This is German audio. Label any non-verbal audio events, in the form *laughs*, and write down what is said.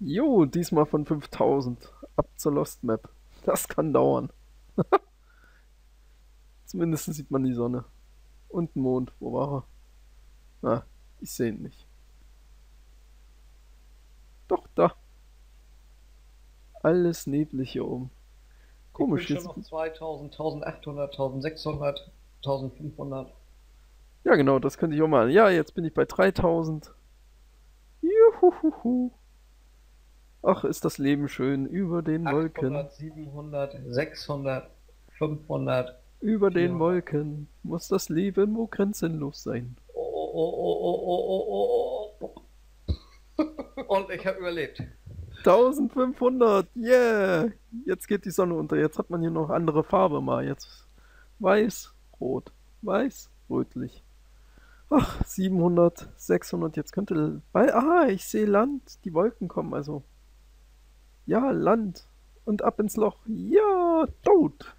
Jo, diesmal von 5000. Ab zur Lost Map. Das kann dauern. *laughs* Zumindest sieht man die Sonne. Und den Mond. Wo war er? Ah, ich sehe ihn nicht. Doch, da. Alles neblig hier oben. Komisch. Ich bin schon noch 2000, 1800, 1600, 1500. Ja, genau, das könnte ich auch mal. Ja, jetzt bin ich bei 3000. Juhuhuhu. Ach, ist das Leben schön über den 800, Wolken. 700, 600, 500. Über den 400. Wolken muss das Leben wohl grenzenlos sein. Oh, oh, oh, oh, oh, oh, oh, oh. *laughs* Und ich habe überlebt. 1500, yeah! Jetzt geht die Sonne unter. Jetzt hat man hier noch andere Farbe mal. Jetzt weiß, rot, weiß, rötlich. Ach, 700, 600. Jetzt könnte. Ah, ich sehe Land. Die Wolken kommen also. Ja, Land. Und ab ins Loch. Ja, tot.